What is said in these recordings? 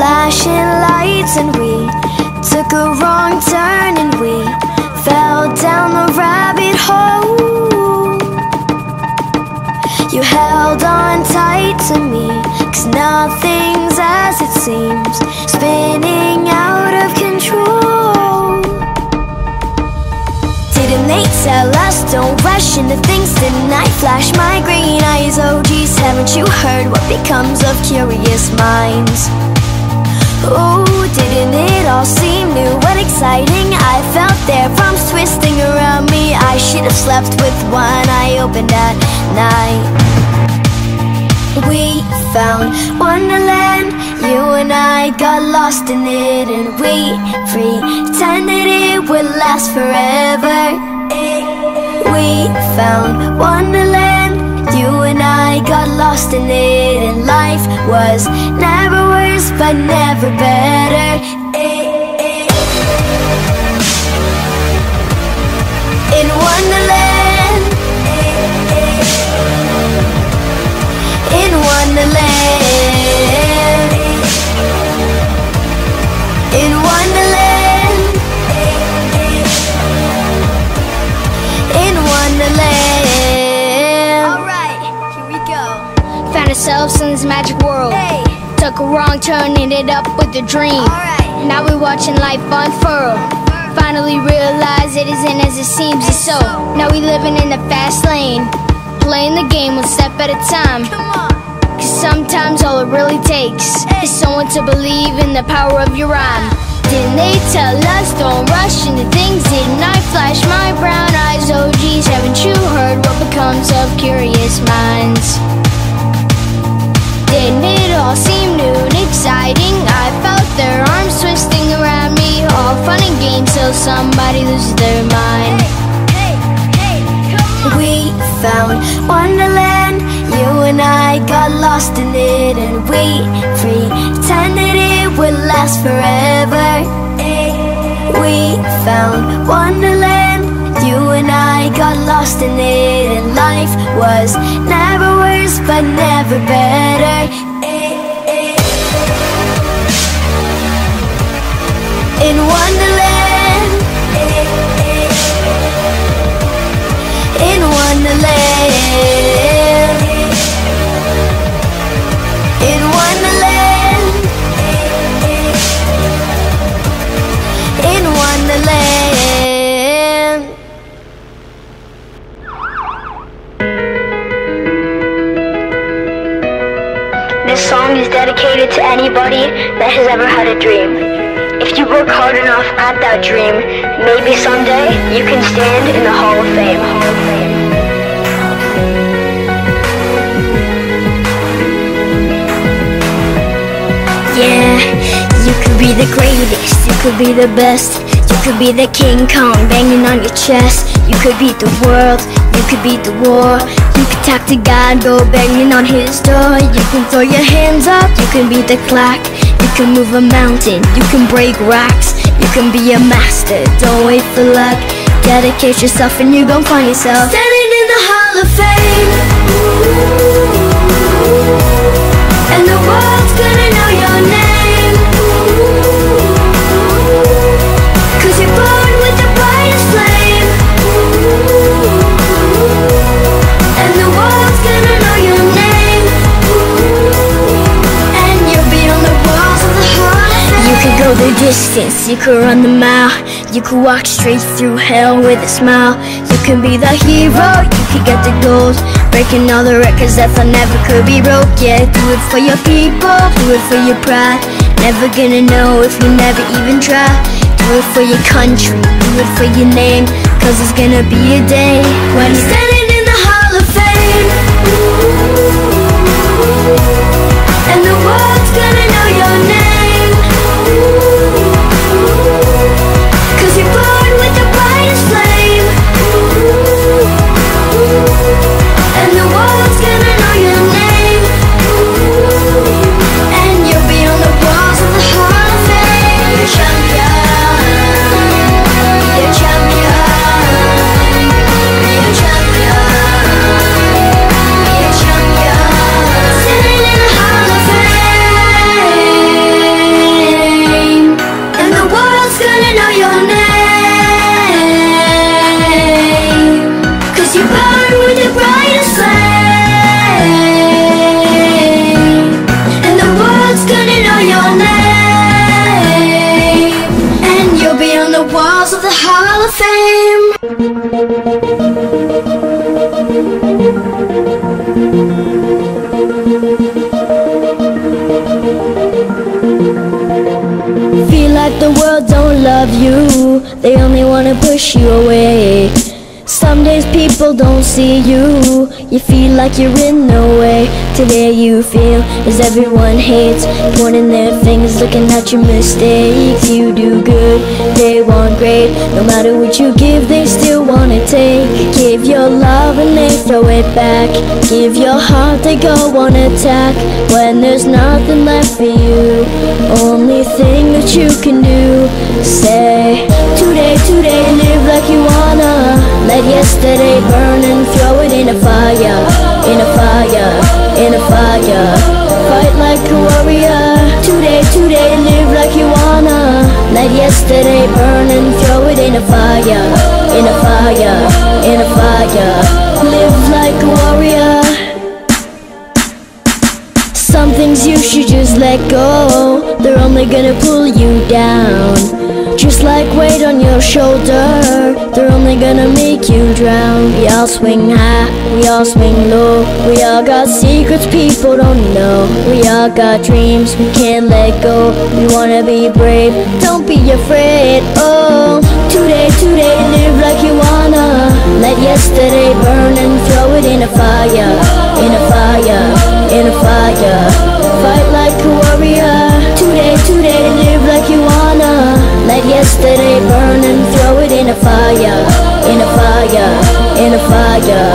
flashing lights and we took a wrong turn and we fell down the rabbit hole. You held on tight to me, cause nothing's as it seems, spinning out of control. Didn't they tell us don't rush into things? Didn't flash my green eyes? Oh geez, haven't you heard what becomes of curious minds? Oh, didn't it all seem new and exciting? I felt their arms twisting around me. I should have slept with one eye open at night. We found Wonderland. You and I got lost in it, and we pretended it would last forever. We found Wonderland. Lost in it, and life was never worse, but never better. In Wonderland. In Wonderland. This magic world. Hey, Took a wrong turn, ended up with a dream. alright. Now we're watching life unfurl. Finally realize it isn't as it seems, and so now we living in the fast lane. Playing the game one step at a time. Cause sometimes all it really takes is someone to believe in the power of your rhyme. Didn't they tell us don't rush into things? Didn't I flash my brown eyes? Oh geez, haven't you heard Didn't it all seem new and exciting? I felt their arms twisting around me, all fun and games till somebody loses their mind. Hey, hey, on. We found Wonderland. You and I got lost in it, and we pretended it would last forever. We found Wonderland. You and I got lost in it, and life was never but never better. In Wonderland. This song is dedicated to anybody that has ever had a dream. If you work hard enough at that dream, maybe someday you can stand in the Hall of Fame. Hall of Fame. Yeah, you could be the greatest, you could be the best, you could be the King Kong banging on your chest. You could beat the world, you could beat the war. You could talk to God, go banging on his door. You can throw your hands up, you can beat the clock. You can move a mountain, you can break rocks. You can be a master, don't wait for luck. Dedicate yourself and you gon' find yourself standing in the Hall of Fame. And the world's gonna know your name. You could run the mile. You could walk straight through hell with a smile. You can be the hero, you could get the gold. Breaking all the records that thought never could be broke. Yeah, do it for your people, do it for your pride. Never gonna know if you never even try. Do it for your country, do it for your name. Cause it's gonna be a day when you're standing love you, they only wanna push you away. Some days people don't see you. You feel like you're in the way Today you feel as everyone hates Pointing their fingers looking at your mistakes. You do good, they want great. No matter what you give, they still wanna take. Give your love and they throw it back. Give your heart, they go on attack. When there's nothing left for you Only thing that you can do. Say, today, today, live like you wanna. Let yesterday burn and throw it in a fire In a fire, fire. Fight like a warrior. Today, today, live like you wanna. Let yesterday burn and throw it in a fire. In a fire, in a fire. Live like a warrior. Some things you should just let go. They're only gonna pull you down like weight on your shoulder. They're only gonna make you drown. We all swing high, we all swing low. We all got secrets people don't know. We all got dreams we can't let go. We wanna be brave, don't be afraid. Oh, today, today, live like you wanna. Let yesterday burn and throw it in a fire. In a fire, in a fire. Fight like a warrior yesterday burn and throw it in a fire In a fire, in a fire.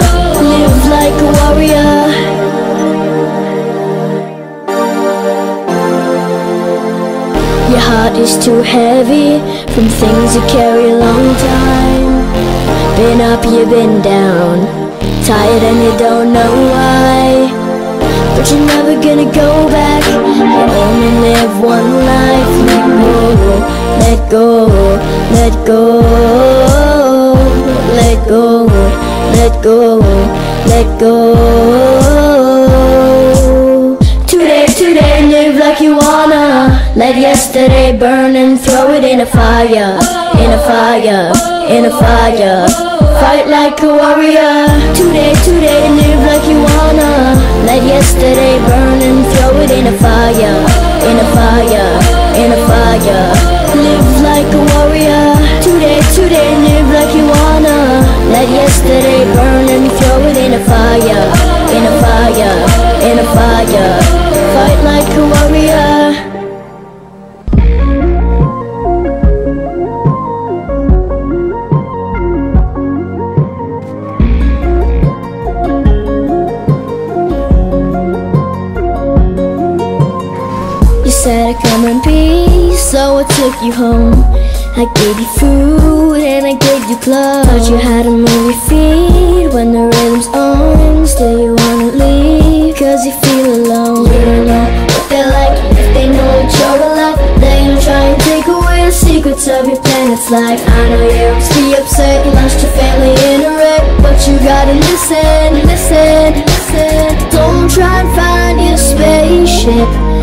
Live like a warrior. Your heart is too heavy From things you carry a long time. Been up, you've been down. Tired and you don't know why But you're never gonna go back You only live one life let go, let go, let go, let go, let go. Let go Today, today, live like you wanna. Let yesterday burn and throw it in a fire, in a fire, in a fire. Fight like a warrior. Today, today, live like you wanna. Let yesterday burn and throw it in a fire, in a fire, in a fire. Live like a warrior. Today, today, live like you wanna. Let yesterday burn and throw it in a fire. In a fire, in a fire. Fight like I took you home. I gave you food and I gave you clothes. Taught you how to move your feet when the rhythm's on. Still you wanna leave cause you feel alone. You don't know what they're like. If they know that you're alive They're gonna try and take away the secrets of your planet's life. I know you're still upset, you lost your family in a wreck But you gotta listen, listen, listen. Don't try and find your spaceship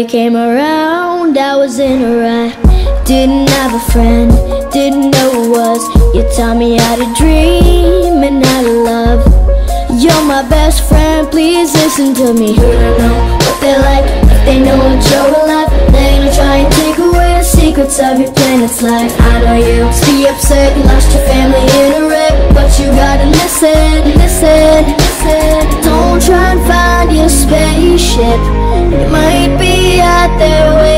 you came around, I was in a rut. Didn't have a friend, didn't know who was. You taught me how to dream and how to love. You're my best friend, please listen to me. You don't know what they're like, if they know that you're alive They're gonna try and take secrets of your planet's life I know you must be upset, you lost your family in a wreck? But you gotta listen, listen, listen. Don't try and find your spaceship. It might be out there